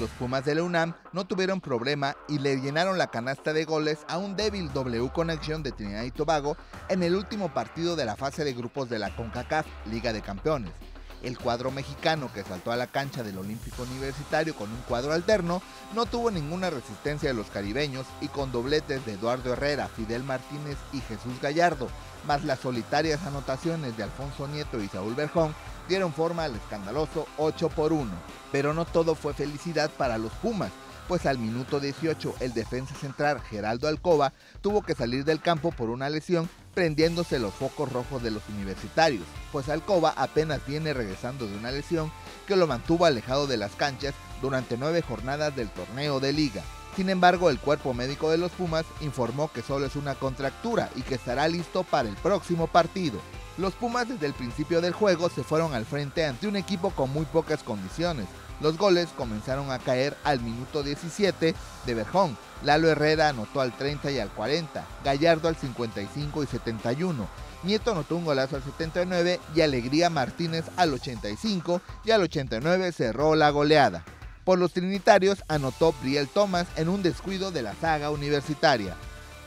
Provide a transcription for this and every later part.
Los Pumas de la UNAM no tuvieron problema y le llenaron la canasta de goles a un débil W Connection de Trinidad y Tobago en el último partido de la fase de grupos de la CONCACAF Liga de Campeones. El cuadro mexicano que saltó a la cancha del Olímpico Universitario con un cuadro alterno no tuvo ninguna resistencia de los caribeños y con dobletes de Eduardo Herrera, Fidel Martínez y Jesús Gallardo, más las solitarias anotaciones de Alfonso Nieto y Saúl Berjón, dieron forma al escandaloso 8 por 1. Pero no todo fue felicidad para los Pumas, pues al minuto 18 el defensa central Geraldo Alcoba tuvo que salir del campo por una lesión prendiéndose los focos rojos de los universitarios, pues Alcoba apenas viene regresando de una lesión que lo mantuvo alejado de las canchas durante nueve jornadas del torneo de liga. Sin embargo, el cuerpo médico de los Pumas informó que solo es una contractura y que estará listo para el próximo partido. Los Pumas desde el principio del juego se fueron al frente ante un equipo con muy pocas condiciones. Los goles comenzaron a caer al minuto 17 de Berjón. Lalo Herrera anotó al 30 y al 40, Gallardo al 55 y 71. Nieto anotó un golazo al 79 y Alegría Martínez al 85 y al 89 cerró la goleada. Por los trinitarios anotó Briel Thomas en un descuido de la saga universitaria.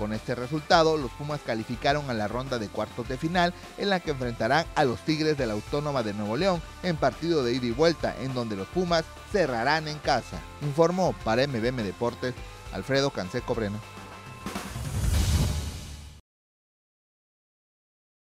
Con este resultado, los Pumas calificaron a la ronda de cuartos de final en la que enfrentarán a los Tigres de la Autónoma de Nuevo León en partido de ida y vuelta en donde los Pumas cerrarán en casa. Informó para MBM Deportes Alfredo Canseco Breno.